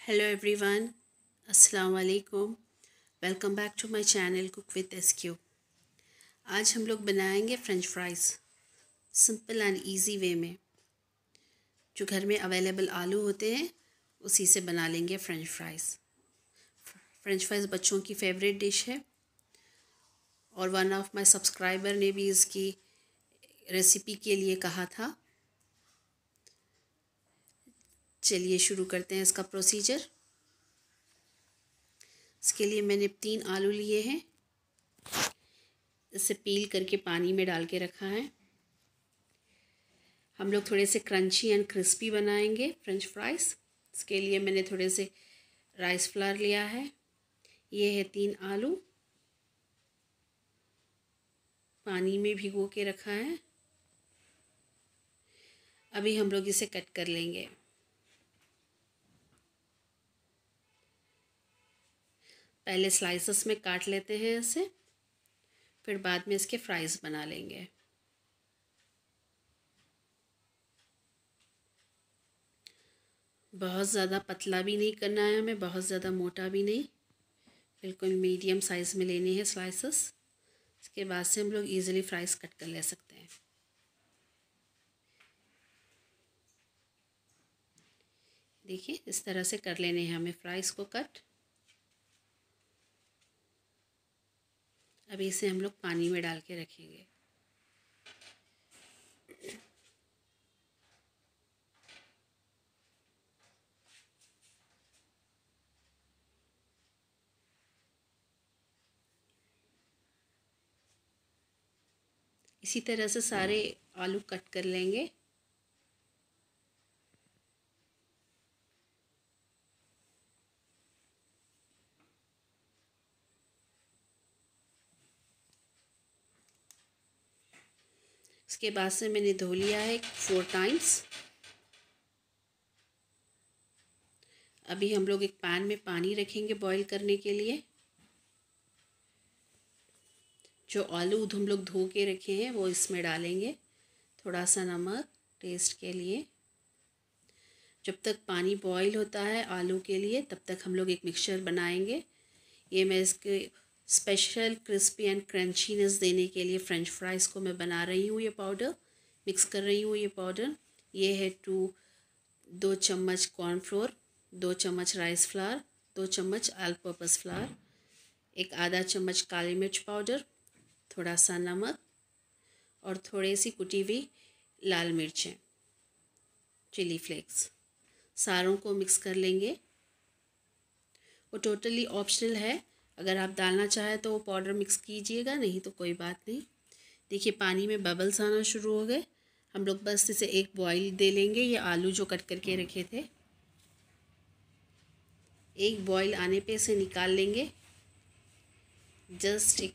Hello everyone अस्सलाम वालेकुम welcome back to my channel cook with S Q आज हम लोग बनाएँगे French fries simple and easy way में. जो घर में अवेलेबल आलू होते हैं, उसी से बना लेंगे फ्रेंच फ्राइज़ फ्रेंच फ्राइज़ बच्चों की फेवरेट डिश है. और वन ऑफ़ माय सब्सक्राइबर ने भी इसकी रेसिपी के लिए कहा था। चलिए शुरू करते हैं इसका प्रोसीजर इसके लिए मैंने तीन आलू लिए हैं। इसे पील करके पानी में डाल के रखा है। हम लोग थोड़े से क्रंची एंड क्रिस्पी बनाएँगे फ्रेंच फ्राइज़ इसके लिए मैंने थोड़े से राइस फ्लावर लिया है। ये है तीन आलू। पानी में भिगो के रखा है। अभी हम लोग इसे कट कर लेंगे। पहले स्लाइसेस में काट लेते हैं इसे, फिर बाद में इसके फ्राइज़ बना लेंगे। बहुत ज़्यादा पतला भी नहीं करना है हमें, बहुत ज़्यादा मोटा भी नहीं। बिल्कुल मीडियम साइज़ में लेने हैं स्लाइसेस इसके बाद से हम लोग इजीली फ्राइज़ कट कर ले सकते हैं। देखिए, इस तरह से कर लेने हैं हमें फ्राइज़ को कट अभी इसे हम लोग पानी में डाल के रखेंगे। इसी तरह से सारे आलू कट कर लेंगे। उसके बाद से मैंने धो लिया है फोर टाइम्स अभी हम लोग एक पैन में पानी रखेंगे बॉईल करने के लिए। जो आलू हम लोग धो के रखे हैं, वो इसमें डालेंगे। थोड़ा सा नमक टेस्ट के लिए। जब तक पानी बॉईल होता है आलू के लिए, तब तक हम लोग एक मिक्सचर बनाएँगे। ये मैं इसके स्पेशल क्रिस्पी एंड क्रंचीनेस देने के लिए फ्रेंच फ्राइज़ को मैं बना रही हूँ ये पाउडर मिक्स कर रही हूँ ये पाउडर ये है टू दो चम्मच कॉर्नफ्लोर दो चम्मच राइस फ्लावर दो चम्मच आल पर्पज़ फ्लावर एक आधा चम्मच काली मिर्च पाउडर थोड़ा सा नमक और थोड़ी सी कुटी हुई लाल मिर्चें चिली फ्लेक्स सारों को मिक्स कर लेंगे। वो टोटली ऑप्शनल है। अगर आप डालना चाहें तो पाउडर मिक्स कीजिएगा, नहीं तो कोई बात नहीं। देखिए, पानी में बबल्स आना शुरू हो गए। हम लोग बस इसे एक बॉईल दे लेंगे। ये आलू जो कट करके रखे थे, एक बॉईल आने पे इसे निकाल लेंगे। जस्ट एक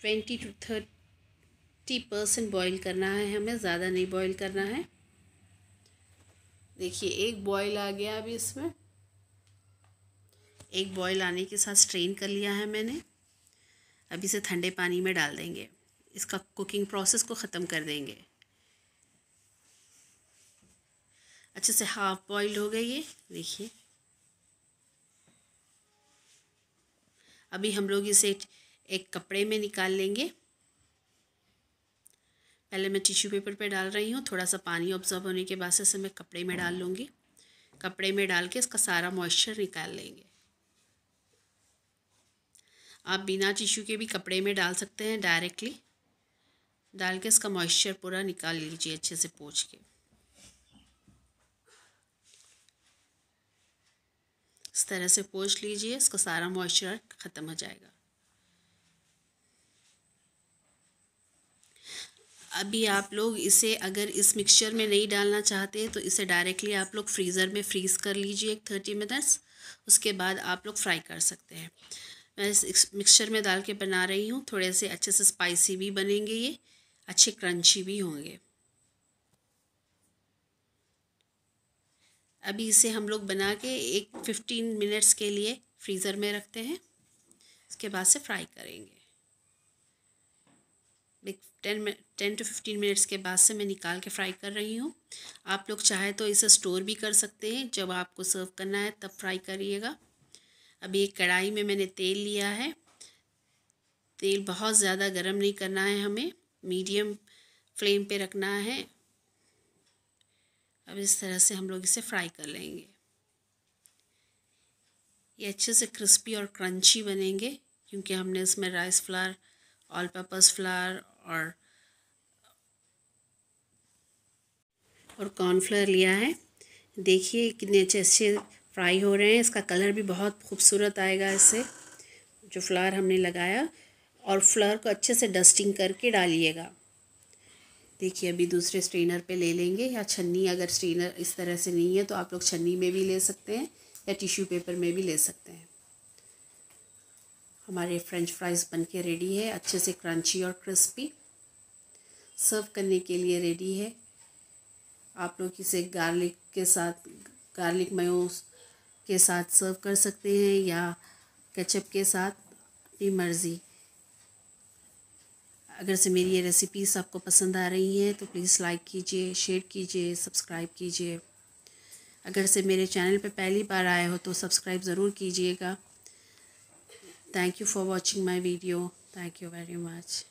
twenty to thirty percent boil करना है हमें, ज़्यादा नहीं बॉईल करना है। देखिए, एक बॉईल आ गया अभी इसमें। एक बॉईल आने के साथ स्ट्रेन कर लिया है मैंने। अभी इसे ठंडे पानी में डाल देंगे। इसका कुकिंग प्रोसेस को ख़त्म कर देंगे। अच्छे से हाफ़ बॉइल्ड हो गई ये देखिए। अभी हम लोग इसे एक कपड़े में निकाल लेंगे। पहले मैं टिश्यू पेपर पे डाल रही हूँ। थोड़ा सा पानी ऑब्ज़र्व होने के बाद से मैं कपड़े में डाल लूँगी। कपड़े में डाल के इसका सारा मॉइस्चर निकाल लेंगे। आप बिना टिश्यू के भी कपड़े में डाल सकते हैं डायरेक्टली डाल के इसका मॉइस्चर पूरा निकाल लीजिए अच्छे से पोछ के। इस तरह से पोछ लीजिए, इसका सारा मॉइस्चर ख़त्म हो जाएगा। अभी आप लोग इसे अगर इस मिक्सचर में नहीं डालना चाहते तो इसे डायरेक्टली आप लोग फ्रीज़र में फ्रीज़ कर लीजिए एक थर्टी मिनट्स उसके बाद आप लोग फ्राई कर सकते हैं। मैं इस मिक्सचर में डाल के बना रही हूँ। थोड़े से अच्छे से स्पाइसी भी बनेंगे ये, अच्छे क्रंची भी होंगे। अभी इसे हम लोग बना के एक फिफ्टीन मिनट्स के लिए फ्रीज़र में रखते हैं। उसके बाद से फ्राई करेंगे। Ten ten to fifteen minutes के बाद से मैं निकाल के फ्राई कर रही हूँ। आप लोग चाहे तो इसे स्टोर भी कर सकते हैं। जब आपको सर्व करना है तब फ्राई करिएगा। अभी एक कढ़ाई में मैंने तेल लिया है। तेल बहुत ज़्यादा गर्म नहीं करना है हमें, मीडियम फ्लेम पे रखना है। अब इस तरह से हम लोग इसे फ्राई कर लेंगे। ये अच्छे से क्रिस्पी और क्रंची बनेंगे, क्योंकि हमने इसमें rice flour all purpose flour और और कॉर्नफ्लोर लिया है। देखिए कितने अच्छे अच्छे फ्राई हो रहे हैं। इसका कलर भी बहुत खूबसूरत आएगा इससे जो फ्लावर हमने लगाया। और फ्लावर को अच्छे से डस्टिंग करके डालिएगा। देखिए, अभी दूसरे स्ट्रेनर पे ले लेंगे, या छन्नी अगर स्ट्रेनर इस तरह से नहीं है तो आप लोग छन्नी में भी ले सकते हैं, या टिश्यू पेपर में भी ले सकते हैं। हमारे फ्रेंच फ्राइज़ बन के रेडी है, अच्छे से क्रंची और क्रिस्पी। सर्व करने के लिए रेडी है। आप लोग इसे गार्लिक के साथ, गार्लिक मयोस के साथ सर्व कर सकते हैं या केचप के साथ अपनी मर्ज़ी। अगर से मेरी ये रेसिपीज़ आपको पसंद आ रही हैं तो प्लीज़ लाइक कीजिए शेयर कीजिए सब्सक्राइब कीजिए। अगर से मेरे चैनल पे पहली बार आए हो तो सब्सक्राइब ज़रूर कीजिएगा। Thank you for watching my video thank you very much